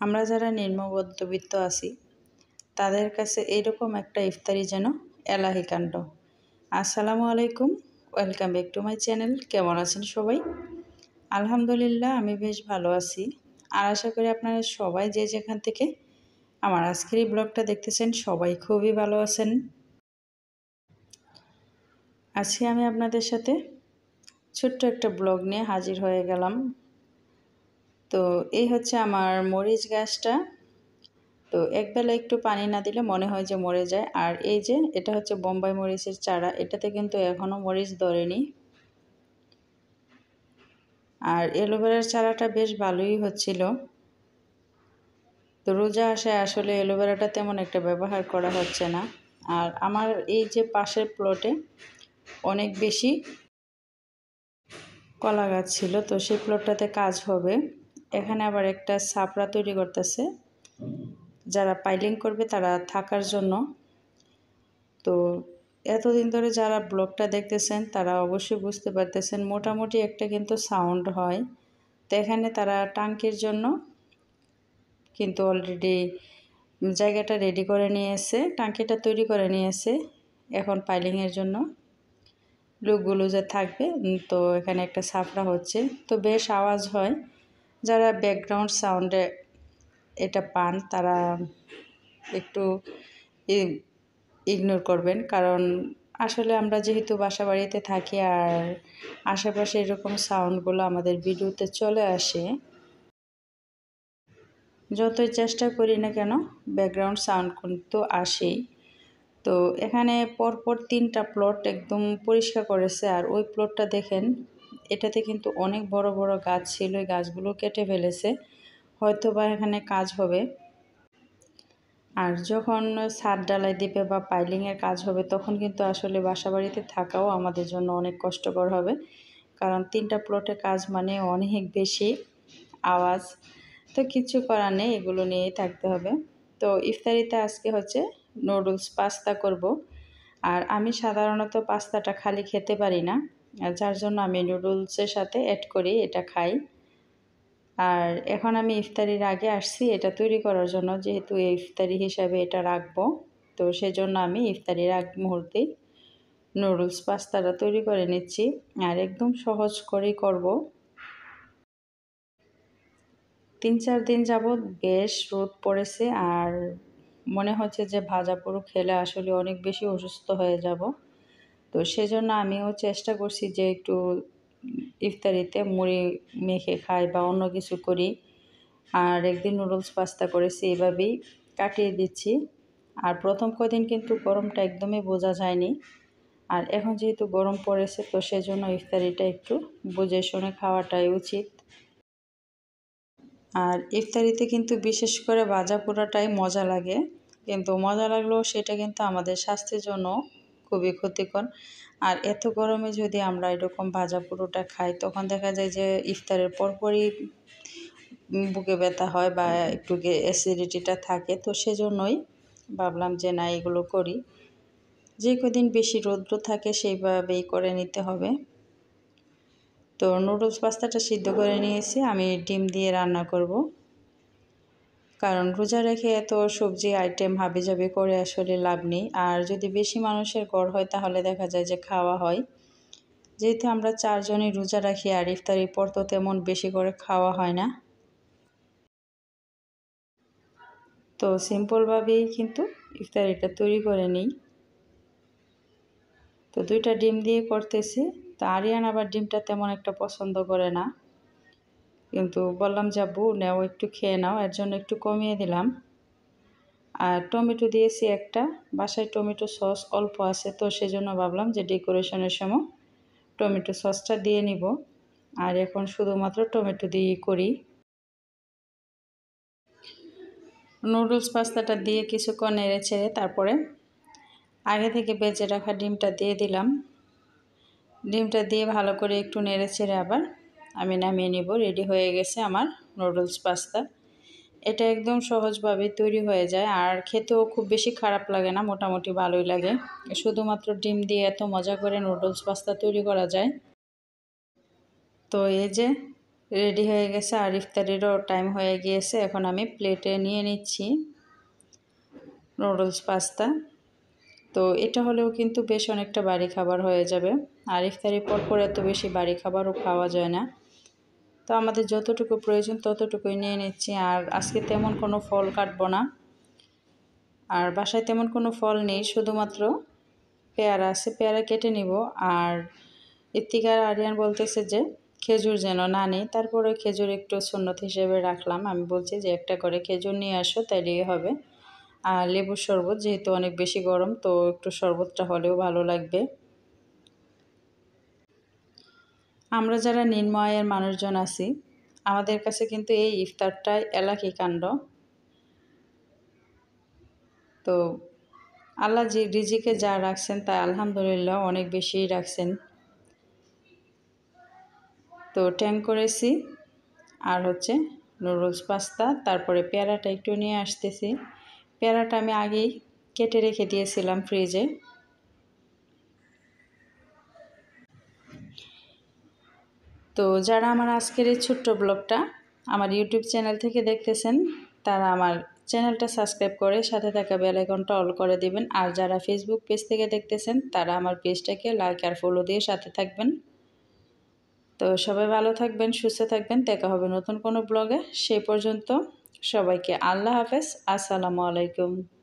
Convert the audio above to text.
আমরা যারা নিম্ন মধ্যবিত্ত আছি, তাদের কাছে এইরকম একটা ইফতারি যেন এলাহি কাণ্ড। আসসালামু আলাইকুম, welcome back to my channel, কেমন আছেন সবাই? আলহামদুলিল্লাহ, আমি বেশ ভালো আছি। আর আশা করি আপনারা সবাই যে যেখান থেকে আমার আজকের এই ব্লগটা দেখতেছেন, সবাই খুবই ভালো আছেন। আজকে আমি আপনাদের সাথে ছোট্ট একটা ব্লগ নিয়ে হাজির হয়ে গেলাম। তো এই হচ্ছে আমার মরিচ গাছটা। তো একবেলা একটু পানি না দিলে মনে হয় যে মরে যায়। আর এই যে এটা হচ্ছে বোম্বাই মরিচের চারা, এটাতে কিন্তু এখনও মরিচ ধরেনি। আর এলোভেরার চারাটা বেশ ভালোই হচ্ছিল। তো রোজা আসে আসলে এলোভেরাটা তেমন একটা ব্যবহার করা হচ্ছে না। আর আমার এই যে পাশের প্লটে অনেক বেশি কলা গাছ ছিল, তো সেই প্লটটাতে কাজ হবে। এখানে আবার একটা সাপড়া তৈরি করতেছে। যারা পাইলিং করবে তারা থাকার জন্য। তো এতদিন ধরে যারা ব্লগটা দেখতেছেন, তারা অবশ্যই বুঝতে পারতেছেন, মোটামুটি একটা কিন্তু সাউন্ড হয়। তো এখানে তারা টাঙ্কির জন্য কিন্তু অলরেডি জায়গাটা রেডি করে নিয়ে এসে টাঙ্কিটা তৈরি করে নিয়ে এসে এখন পাইলিংয়ের জন্য। লোকগুলো যে থাকবে তো এখানে একটা সাফরা হচ্ছে। তো বেশ আওয়াজ হয়। যারা ব্যাকগ্রাউন্ড সাউন্ডে এটা পান, তারা একটু ইগনোর করবেন। কারণ আসলে আমরা যেহেতু বাসা বাড়িতে থাকি আর আশেপাশে এরকম সাউন্ডগুলো আমাদের ভিডিওতে চলে আসে, যতই চেষ্টা করি না কেন ব্যাকগ্রাউন্ড সাউন্ড কিন্তু আসেই। তো এখানে পরপর তিনটা প্লট একদম পরিষ্কার করেছে আর ওই প্লটটা দেখেন এটাতে কিন্তু অনেক বড় বড় গাছ ছিল ওই গাছগুলো কেটে ফেলেছে। হয়তো বা এখানে কাজ হবে। আর যখন ছাদ ডালাই দিবে বা পাইলিংয়ের কাজ হবে, তখন কিন্তু আসলে বাসা বাড়িতে থাকাও আমাদের জন্য অনেক কষ্টকর হবে। কারণ তিনটা প্লটে কাজ মানে অনেক বেশি আওয়াজ। তো কিছু করার নেই, এগুলো নিয়েই থাকতে হবে। তো ইফতারিতে আজকে হচ্ছে নুডলস পাস্তা করব। আর আমি সাধারণত পাস্তাটা খালি খেতে পারি না। যার জন্য আমি নুডলসের সাথে অ্যাড করি, এটা খাই। আর এখন আমি ইফতারির আগে আসছি, এটা তৈরি করার জন্য যেহেতু ইফতারি হিসাবে এটা রাখব। তো সেজন্য আমি ইফতারির আগ মুহূর্তেই নুডলস পাস্তাটা তৈরি করে নিচ্ছি আর একদম সহজ করেই করব। তিন চার দিন যাবৎ বেশ রোদ পড়েছে আর মনে হচ্ছে যে ভাজা পুরো খেলে আসলে অনেক বেশি অসুস্থ হয়ে যাব। তো সেজন্য আমিও চেষ্টা করছি যে একটু ইফতারিতে মুড়ি মেখে খাই বা অন্য কিছু করি। আর একদিন নুডলস পাস্তা করেছি এভাবেই কাটিয়ে দিচ্ছি। আর প্রথম কদিন কিন্তু গরমটা একদমই বোঝা যায়নি। আর এখন যেহেতু গরম পড়েছে তো সেজন্য ইফতারিটা একটু বুঝে শুনে খাওয়াটাই উচিত। আর ইফতারিতে কিন্তু বিশেষ করে ভাজা পোড়াটাই মজা লাগে। কিন্তু মজা লাগলেও সেটা কিন্তু আমাদের স্বাস্থ্যের জন্য খুবই ক্ষতিকর। আর এত গরমে যদি আমরা এরকম ভাজা পুরোটা খাই, তখন দেখা যায় যে ইফতারের পরপরই বুকে ব্যথা হয় বা একটু অ্যাসিডিটিটা থাকে। তো সেজন্যই ভাবলাম যে না, এগুলো করি। যে কদিন বেশি রৌদ্র থাকে, সেইভাবেই করে নিতে হবে। তো নুডলস পাস্তাটা সিদ্ধ করে নিয়েছি। আমি ডিম দিয়ে রান্না করব। কারণ রোজা রেখে এত সবজি আইটেম হাবি জাবি করে আসলে লাভ নেই। আর যদি বেশি মানুষের গড় হয়, তাহলে দেখা যায় যে খাওয়া হয়। যেহেতু আমরা চারজনই রোজা রাখি আর ইফতারির পর তো তেমন বেশি করে খাওয়া হয় না। তো সিম্পলভাবেই কিন্তু ইফতারিটা তৈরি করে নিই। তো দুইটা ডিম দিয়ে করতেছি। তো আরিয়ান আবার ডিমটা তেমন একটা পছন্দ করে না। কিন্তু বললাম, যাব, নেও, একটু খেয়ে নাও। এর জন্য একটু কমিয়ে দিলাম। আর টমেটো দিয়েছি একটা। বাসায় টমেটো সস অল্প আছে, তো সেজন্য ভাবলাম যে ডেকোরেশনের সময় টমেটো সসটা দিয়ে নিব। আর এখন শুধুমাত্র টমেটো দিয়ে করি। নুডলস পাস্তাটা দিয়ে কিছুক্ষণ নেড়ে ছেড়ে তারপরে আগে থেকে বেজে রাখা ডিমটা দিয়ে দিলাম। ডিমটা দিয়ে ভালো করে একটু নেড়ে ছেড়ে আবার আমি নামিয়ে নিব রেডি হয়ে গেছে আমার নুডলস পাস্তা এটা একদম সহজভাবে তৈরি হয়ে যায়, আর খেতেও খুব বেশি খারাপ লাগে না, মোটামুটি ভালোই লাগে। শুধুমাত্র ডিম দিয়ে এত মজা করে নুডলস পাস্তা তৈরি করা যায়। তো এই যে রেডি হয়ে গেছে, আর ইফতারিরও টাইম হয়ে গিয়েছে, এখন আমি প্লেটে নিয়ে নিচ্ছি নুডলস পাস্তা তো এটা হলেও কিন্তু বেশ অনেকটা বাড়ি খাবার হয়ে যাবে, আর ইফতারি পর পর এত বেশি বাড়ি খাবারও খাওয়া যায় না। তো আমাদের যতটুকু প্রয়োজন ততটুকুই নিয়ে নিচ্ছি। আর আজকে তেমন কোনো ফল কাটবো না। আর বাসায় তেমন কোনো ফল নেই, শুধুমাত্র পেয়ারা আছে। পেয়ারা কেটে নিব। আর ইত্তিকার আরিয়ান বলতেছে যে, খেজুর যেন না নেই। তারপরে খেজুর একটু সুন্নত হিসেবে রাখলাম। আমি বলছি যে, একটা করে খেজুর নিয়ে আসো, তাইলেই হবে। আর লেবুর শরবত যেহেতু অনেক বেশি গরম, তো একটু শরবতটা হলেও ভালো লাগবে। আমরা যারা নিম্ন মানুষজন আছি, আমাদের কাছে কিন্তু এই ইফতারটাই এলাকি কাণ্ড। তো আল্লাহ যে রিজিকে যা রাখছেন তা আলহামদুলিল্লাহ অনেক বেশি রাখছেন। তো ট্যাং করেছি, আর হচ্ছে নুডলস, পাস্তা, তারপরে পেয়ারাটা একটু নিয়ে আসতেছি। পেয়ারাটা আমি আগেই কেটে রেখে দিয়েছিলাম ফ্রিজে। তো যারা আমার আজকের এই ছোট্ট ব্লগটা আমার ইউটিউব চ্যানেল থেকে দেখতেছেন, তারা আমার চ্যানেলটা সাবস্ক্রাইব করে সাথে থাকা বেল আইকনটা অল করে দিবেন। আর যারা ফেসবুক পেজ থেকে দেখতেছেন, তারা আমার পেজটাকে লাইক আর ফলো দিয়ে সাথে থাকবেন। তো সবাই ভালো থাকবেন, সুস্থ থাকবেন। দেখা হবে নতুন কোনো ব্লগে। সেই পর্যন্ত সবাইকে আল্লাহ হাফেজ। আসসালামু আলাইকুম।